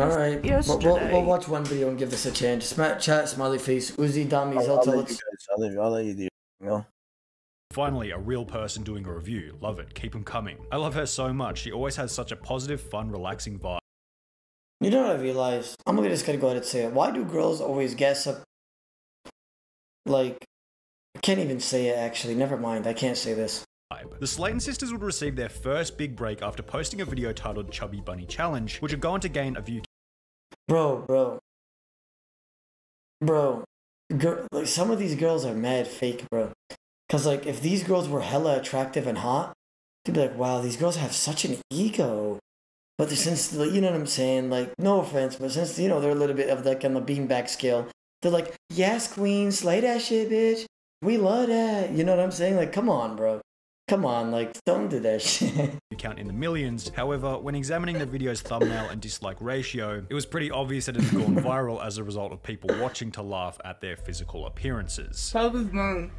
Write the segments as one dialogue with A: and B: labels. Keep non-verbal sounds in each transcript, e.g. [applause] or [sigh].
A: All right.
B: yesterday.
A: We'll, we'll, we'll watch one video and give this a chance. Smack chat, smiley face, Uzi, Dami,
C: I'll, I'll,
A: Zelta.
C: let you guys, I'll, let you, I'll let you do. You know?
D: Finally, a real person doing a review. Love it. Keep them coming. I love her so much. She always has such a positive, fun, relaxing vibe.
A: You know what I realized? I'm gonna just gonna go ahead and say it. Why do girls always guess up? Like, I can't even say it actually. Never mind. I can't say this.
D: The Slaton sisters would receive their first big break after posting a video titled Chubby Bunny Challenge, which would go on to gain a view
A: Bro, bro. Bro. Girl, like, some of these girls are mad fake, bro. Because, like, if these girls were hella attractive and hot, they'd be like, wow, these girls have such an ego. But since, you know what I'm saying? Like, no offense, but since, you know, they're a little bit of, like, on the beanbag scale, they're like, yes, queen, slay that shit, bitch. We love that. You know what I'm saying? Like, come on, bro. Come on, like, don't do that shit. [laughs]
D: You count in the millions. However, when examining the video's thumbnail and dislike ratio, it was pretty obvious that it had gone viral as a result of people watching to laugh at their physical appearances.
B: Toby's mom.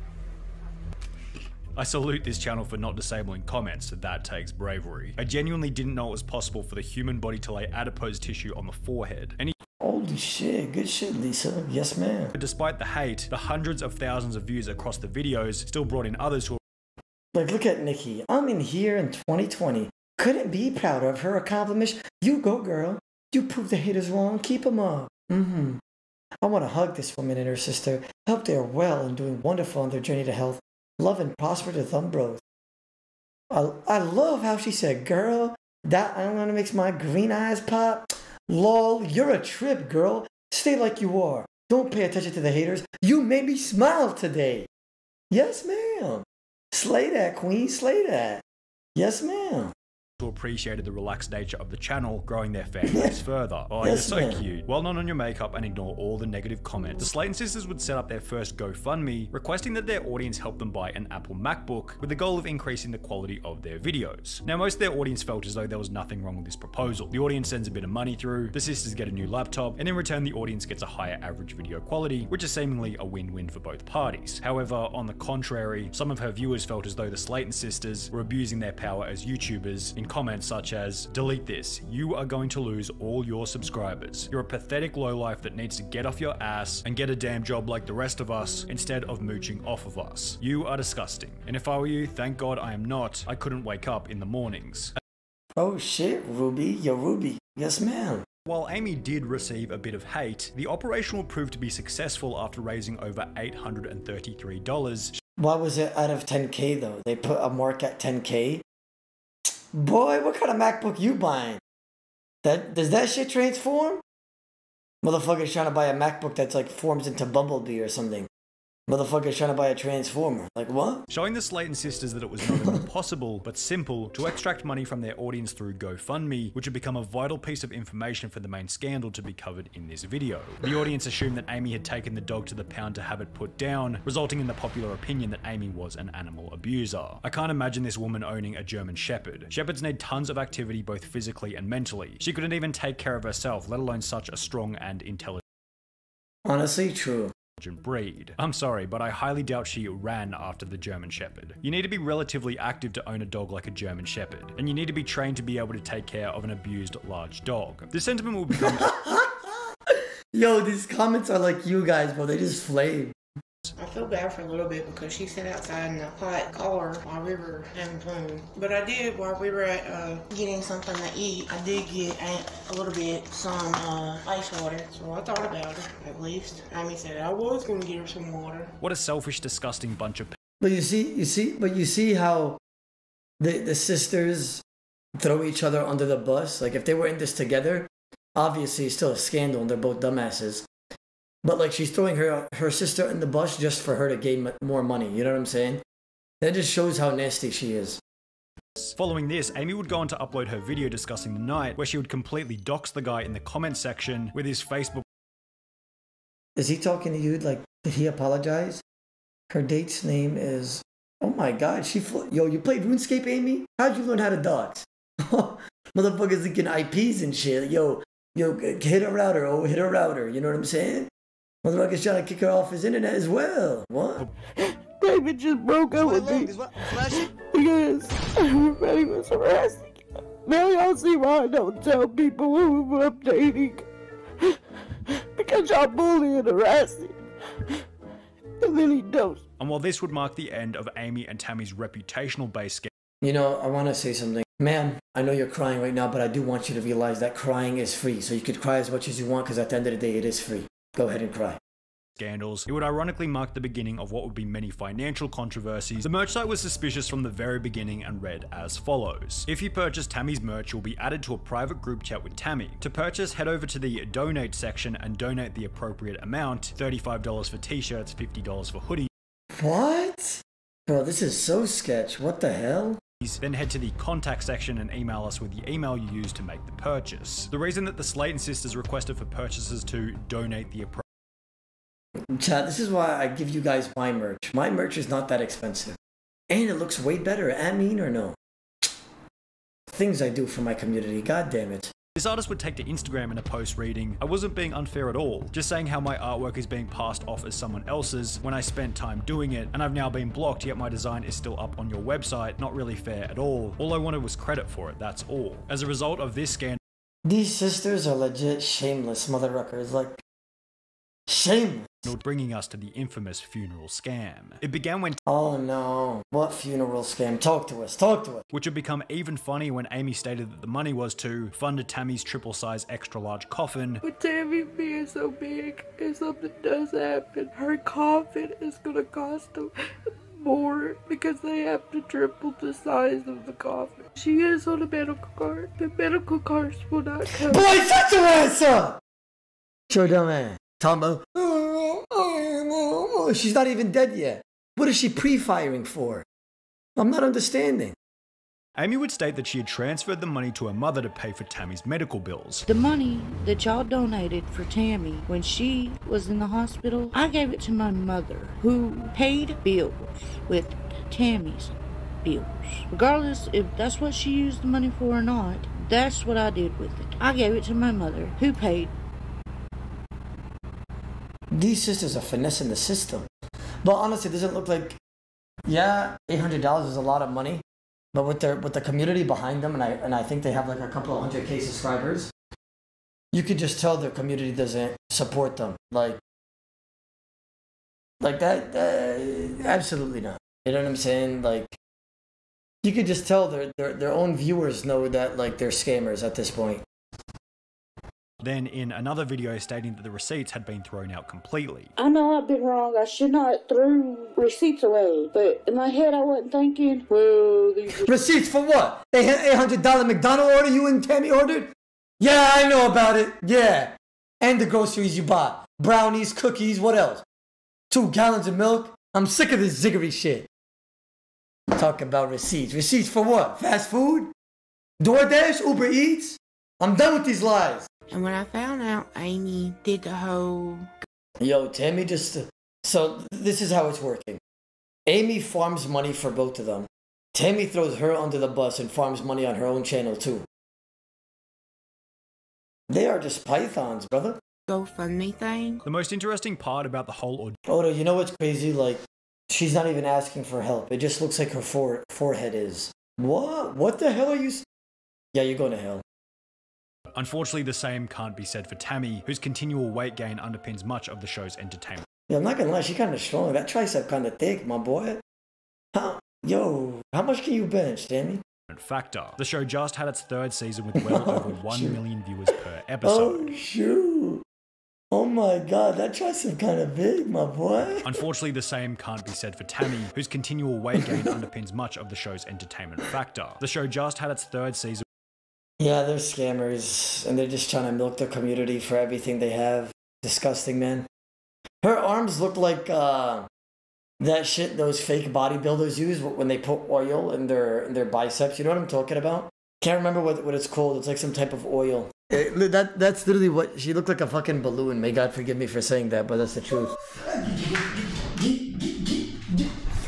D: I salute this channel for not disabling comments, that takes bravery. I genuinely didn't know it was possible for the human body to lay adipose tissue on the forehead. And
A: Holy shit. Good shit, Lisa. Yes, ma'am.
D: despite the hate, the hundreds of thousands of views across the videos still brought in others who
A: Like, look at Nikki. I'm in here in 2020. Couldn't be prouder of her accomplishment. You go, girl. You prove the haters wrong. Keep them up. Mm-hmm. I want to hug this woman and her sister. Hope they are well and doing wonderful on their journey to health. Love and prosper to them bros. I, I love how she said, girl, that eyeliner makes my green eyes pop. Lol, you're a trip, girl. Stay like you are. Don't pay attention to the haters. You made me smile today. Yes, ma'am. Slay that, queen. Slay that. Yes, ma'am.
D: Who appreciated the relaxed nature of the channel, growing their fan base [laughs] further. Oh, you're so cute. Well done on your makeup and ignore all the negative comments. The Slaton sisters would set up their first GoFundMe, requesting that their audience help them buy an Apple MacBook with the goal of increasing the quality of their videos. Now, most of their audience felt as though there was nothing wrong with this proposal. The audience sends a bit of money through, the sisters get a new laptop, and in return, the audience gets a higher average video quality, which is seemingly a win-win for both parties. However, on the contrary, some of her viewers felt as though the Slaton sisters were abusing their power as YouTubers comments such as, delete this, you are going to lose all your subscribers. You're a pathetic lowlife that needs to get off your ass and get a damn job like the rest of us instead of mooching off of us. You are disgusting. And if I were you, thank God I am not, I couldn't wake up in the mornings.
A: Oh shit, Ruby. You're Ruby. Yes, ma'am.
D: While Amy did receive a bit of hate, the operation will prove to be successful after raising over $833.
A: Why was it out of 10k though? They put a mark at 10k. Boy, what kind of MacBook you buying? That does that shit transform? Motherfucker's trying to buy a MacBook that's like forms into Bumblebee or something. Motherfucker's trying to buy a transformer. Like what?
D: Showing the Slaton sisters that it was not [laughs] only possible, but simple, to extract money from their audience through GoFundMe, which had become a vital piece of information for the main scandal to be covered in this video. The audience assumed that Amy had taken the dog to the pound to have it put down, resulting in the popular opinion that Amy was an animal abuser. I can't imagine this woman owning a German Shepherd. Shepherds need tons of activity both physically and mentally. She couldn't even take care of herself, let alone such a strong and intelligent
A: Honestly, true.
D: Breed. I'm sorry, but I highly doubt she ran after the German Shepherd. You need to be relatively active to own a dog like a German Shepherd, and you need to be trained to be able to take care of an abused large dog. This sentiment will become [laughs]
A: Yo, these comments are like you guys, bro. They just flame.
E: I feel bad for a little bit because she sat outside in a hot car while we were having fun. But I did, while we were at, uh, getting something to eat, I did get a, a little bit some uh, ice water. So I thought about it, at least. Amy said I was going to get her some water.
D: what a selfish, disgusting bunch of
A: But you see, you see, but you see how the the sisters throw each other under the bus. Like if they were in this together, obviously it's still a scandal, and they're both dumbasses. But like she's throwing her her sister in the bus just for her to gain more money. You know what I'm saying? That just shows how nasty she is.
D: Following this, Amy would go on to upload her video discussing the night, where she would completely dox the guy in the comment section with his Facebook
A: Is he talking to you? Like, did he apologize? Her date's name is. Oh my God, she yo, you played RuneScape, Amy? How'd you learn how to dox? [laughs] Motherfuckers leaking IPs and shit. Yo, yo, hit a router. Oh, hit a router. You know what I'm saying? Motherfuckers trying to kick her off his internet as well. What? [gasps]
B: David just broke up with me because everybody was harassing him. Now y'all see why I don't tell people who I'm dating. Because y'all bully and harass him. And then he does.
D: And while this would mark the end of Amy and Tammy's reputational based game.
A: You know, I want to say something. Man, I know you're crying right now, but I do want you to realize that crying is free. So you could cry as much as you want because at the end of the day, it is free. Go ahead and cry.
D: scandals, it would ironically mark the beginning of what would be many financial controversies. The merch site was suspicious from the very beginning and read as follows. If you purchase Tammy's merch, you'll be added to a private group chat with Tammy. To purchase, head over to the donate section and donate the appropriate amount $35 for t shirts, $50 for hoodies.
A: What? Bro, this is so sketch. What the hell?
D: Then head to the contact section and email us with the email you used to make the purchase. The reason that the Slaton sisters requested for purchasers to donate the appropriate
A: Chat, this is why I give you guys my merch. My merch is not that expensive. And it looks way better. I mean or no? Things I do for my community. God damn it.
D: This artist would take to Instagram in a post reading, I wasn't being unfair at all, just saying how my artwork is being passed off as someone else's when I spent time doing it, and I've now been blocked, yet my design is still up on your website, not really fair at all. All I wanted was credit for it, that's all. As a result of this scandal,
A: These sisters are legit shameless motherfuckers. Like, shameless.
D: bringing us to the infamous funeral scam. It began when
A: Oh no. What funeral scam? Talk to us. Talk to us.
D: which had become even funny when Amy stated that the money was to fund a Tammy's triple size extra large coffin,
B: With Tammy being so big, if something does happen, her coffin is gonna cost them more because they have to triple the size of the coffin. She is on a medical card. The medical cards will not cover.
A: Boy, shut your ass up! Sure dumb ass. Talking about, "Oh, oh, oh." she's not even dead yet. What is she pre-firing for? I'm not understanding.
D: Amy would state that she had transferred the money to her mother to pay for Tammy's medical bills.
F: The money that y'all donated for Tammy when she was in the hospital, I gave it to my mother, who paid bills with Tammy's bills. Regardless if that's what she used the money for or not, that's what I did with it. I gave it to my mother, who paid.
A: These sisters are finessing the system. But honestly, it doesn't look like, yeah, eight hundred dollars is a lot of money. But with their with the community behind them, and I and I think they have like a couple of hundred K subscribers, you could just tell their community doesn't support them. Like, like that, uh, absolutely not. You know what I'm saying? Like, you could just tell their their their own viewers know that like they're scammers at this point.
D: Then, in another video stating that the receipts had been thrown out completely.
F: I know I've been wrong. I should not throw receipts away. But in my head, I wasn't thinking, well, these
A: Receipts for what? A eight hundred dollar McDonald order you and Tammy ordered? Yeah, I know about it. Yeah, and the groceries you bought: brownies, cookies, what else? Two gallons of milk. I'm sick of this ziggery shit. Talking about receipts. Receipts for what? Fast food? DoorDash? Uber Eats? I'm done with these lies.
E: And when I found out Amy did the whole
A: Yo, Tammy just. So this is how it's working. Amy farms money for both of them. Tammy throws her under the bus and farms money on her own channel too. They are just pythons, brother.
E: GoFundMe thing,
D: The most interesting part about the whole ordeal
A: Odo, you know what's crazy? Like, she's not even asking for help. It just looks like her fore- forehead is. What? What the hell are you? s- Yeah, you're going to hell.
D: Unfortunately, the same can't be said for Tammy, whose continual weight gain underpins much of the show's entertainment
A: Yeah, I'm not gonna lie, she kind of strong. That tricep kind of thick, my boy. How? Yo, how much can you bench, Tammy?
D: factor. The show just had its third season with well [laughs]
A: Oh,
D: over 1
A: shoot.
D: million viewers per [laughs] oh, episode.
A: Oh shoot! Oh my god, that tricep kind of big, my boy.
D: Unfortunately, the same can't be said for Tammy, whose continual weight gain underpins much of the show's entertainment factor. The show just had its third season
A: Yeah, they're scammers, and they're just trying to milk the community for everything they have. Disgusting, man. Her arms look like uh, that shit those fake bodybuilders use when they put oil in their in their biceps. You know what I'm talking about? Can't remember what, what it's called. It's like some type of oil. that that's literally what she looked like a fucking balloon. May God forgive me for saying that, but that's the truth.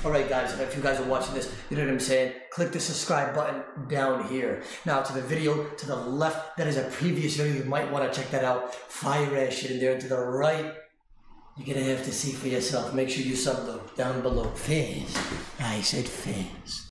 A: All right, guys, if you guys are watching this, you know what I'm saying? Click the subscribe button down here. Now, to the video to the left, that is a previous video. You might want to check that out. Fire ass shit in there. And to the right, you're to have to see for yourself. Make sure you sub though, down below. Fizz. I said fizz.